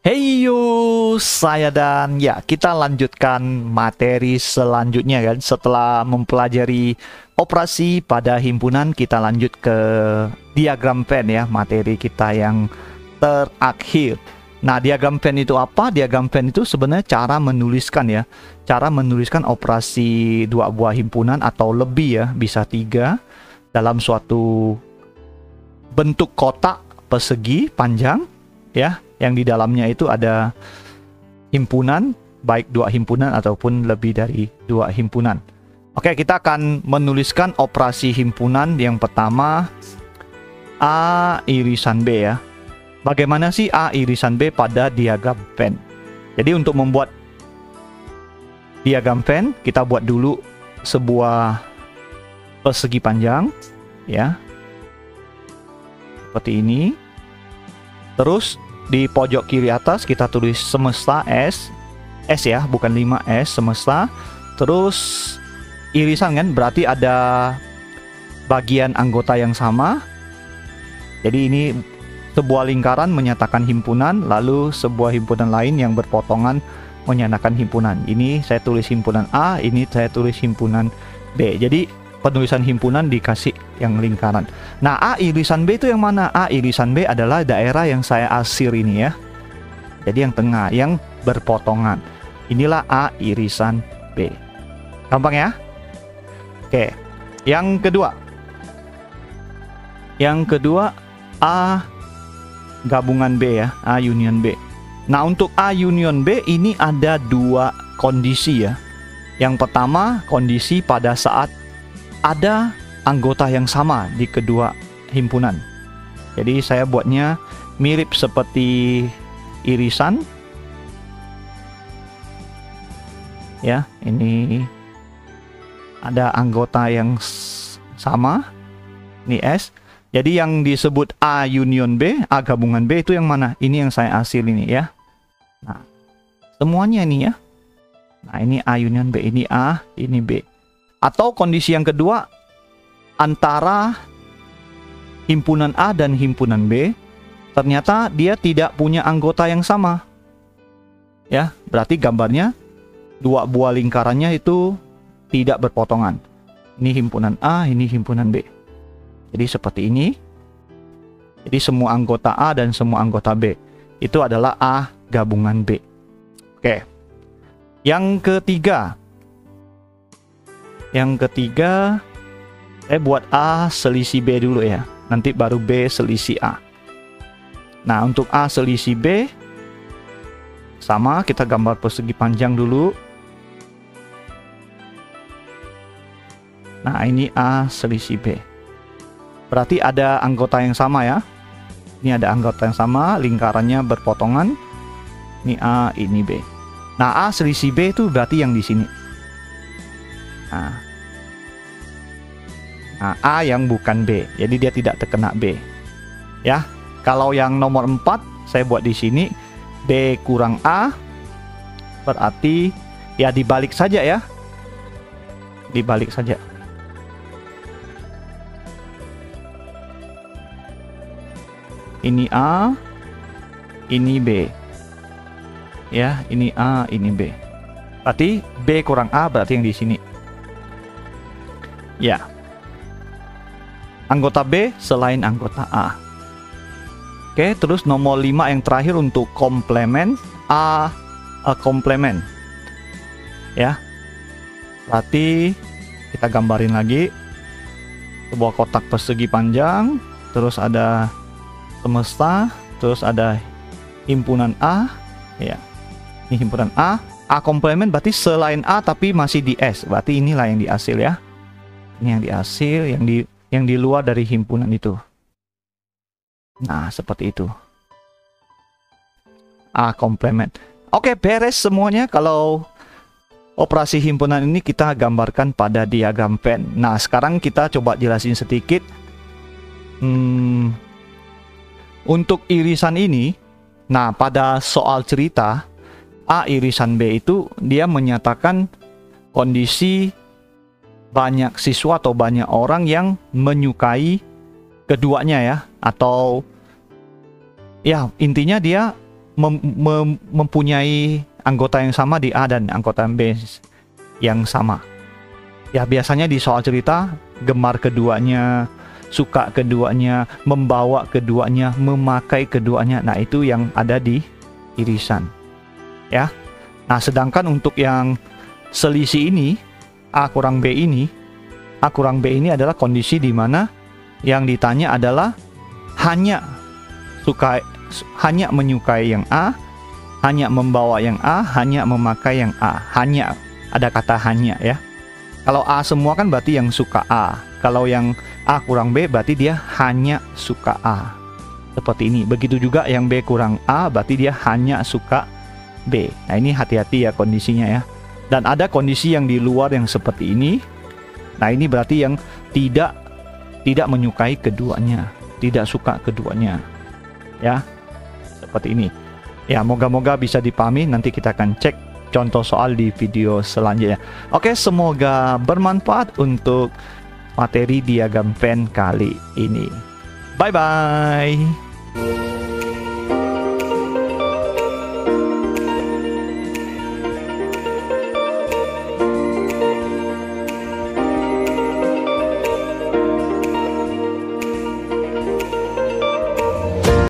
Hey yo, saya dan ya kita lanjutkan materi selanjutnya kan setelah mempelajari operasi pada himpunan kita lanjut ke diagram pen ya materi kita yang terakhir. Nah diagram pen itu apa? Diagram pen itu sebenarnya cara menuliskan ya, cara menuliskan operasi dua buah himpunan atau lebih ya bisa tiga dalam suatu bentuk kotak persegi panjang ya yang di dalamnya itu ada himpunan baik dua himpunan ataupun lebih dari dua himpunan. Oke, kita akan menuliskan operasi himpunan yang pertama A irisan B ya. Bagaimana sih A irisan B pada diagram Venn? Jadi untuk membuat diagram Venn, kita buat dulu sebuah persegi panjang ya. Seperti ini. Terus di pojok kiri atas kita tulis semesta S S ya bukan 5S semesta terus irisan kan berarti ada bagian anggota yang sama jadi ini sebuah lingkaran menyatakan himpunan lalu sebuah himpunan lain yang berpotongan menyatakan himpunan ini saya tulis himpunan A ini saya tulis himpunan B jadi penulisan himpunan dikasih yang lingkaran. Nah, A irisan B itu yang mana? A irisan B adalah daerah yang saya asir ini ya. Jadi yang tengah, yang berpotongan. Inilah A irisan B. Gampang ya? Oke. Yang kedua. Yang kedua A gabungan B ya, A union B. Nah, untuk A union B ini ada dua kondisi ya. Yang pertama, kondisi pada saat ada anggota yang sama di kedua himpunan. Jadi saya buatnya mirip seperti irisan. Ya, ini ada anggota yang sama. Ini S. Jadi yang disebut A union B, A gabungan B itu yang mana? Ini yang saya hasil ini ya. Nah, semuanya ini ya. Nah, ini A union B, ini A, ini B. Atau kondisi yang kedua antara himpunan A dan himpunan B ternyata dia tidak punya anggota yang sama. Ya, berarti gambarnya dua buah lingkarannya itu tidak berpotongan. Ini himpunan A, ini himpunan B. Jadi seperti ini. Jadi semua anggota A dan semua anggota B itu adalah A gabungan B. Oke. Yang ketiga, yang ketiga, saya buat A selisih B dulu ya. Nanti baru B selisih A. Nah, untuk A selisih B, sama kita gambar persegi panjang dulu. Nah, ini A selisih B. Berarti ada anggota yang sama ya. Ini ada anggota yang sama, lingkarannya berpotongan. Ini A, ini B. Nah, A selisih B itu berarti yang di sini. Nah. nah, A yang bukan B. Jadi dia tidak terkena B. Ya. Kalau yang nomor 4 saya buat di sini B kurang A berarti ya dibalik saja ya. Dibalik saja. Ini A, ini B. Ya, ini A, ini B. Berarti B kurang A berarti yang di sini. Ya. Anggota B selain anggota A. Oke, terus nomor 5 yang terakhir untuk komplement A, A komplement. Ya. Berarti kita gambarin lagi sebuah kotak persegi panjang, terus ada semesta, terus ada himpunan A, ya. Ini himpunan A, A komplement berarti selain A tapi masih di S. Berarti inilah yang dihasil ya. Ini yang dihasil, yang di yang di luar dari himpunan itu. Nah, seperti itu. A komplement. Oke, beres semuanya kalau operasi himpunan ini kita gambarkan pada diagram Venn. Nah, sekarang kita coba jelasin sedikit. Hmm, untuk irisan ini, nah pada soal cerita A irisan B itu dia menyatakan kondisi banyak siswa atau banyak orang yang menyukai keduanya ya atau ya intinya dia mem mem mempunyai anggota yang sama di A dan anggota B yang sama. Ya biasanya di soal cerita gemar keduanya, suka keduanya, membawa keduanya, memakai keduanya. Nah, itu yang ada di irisan ya. Nah, sedangkan untuk yang selisih ini A kurang B ini, A kurang B ini adalah kondisi di mana yang ditanya adalah hanya suka hanya menyukai yang A, hanya membawa yang A, hanya memakai yang A. Hanya ada kata hanya ya. Kalau A semua kan berarti yang suka A. Kalau yang A kurang B berarti dia hanya suka A. Seperti ini. Begitu juga yang B kurang A berarti dia hanya suka B. Nah, ini hati-hati ya kondisinya ya. Dan ada kondisi yang di luar yang seperti ini. Nah, ini berarti yang tidak tidak menyukai keduanya, tidak suka keduanya. Ya. Seperti ini. Ya, moga-moga bisa dipahami. Nanti kita akan cek contoh soal di video selanjutnya. Oke, semoga bermanfaat untuk materi diagram pen kali ini. Bye bye.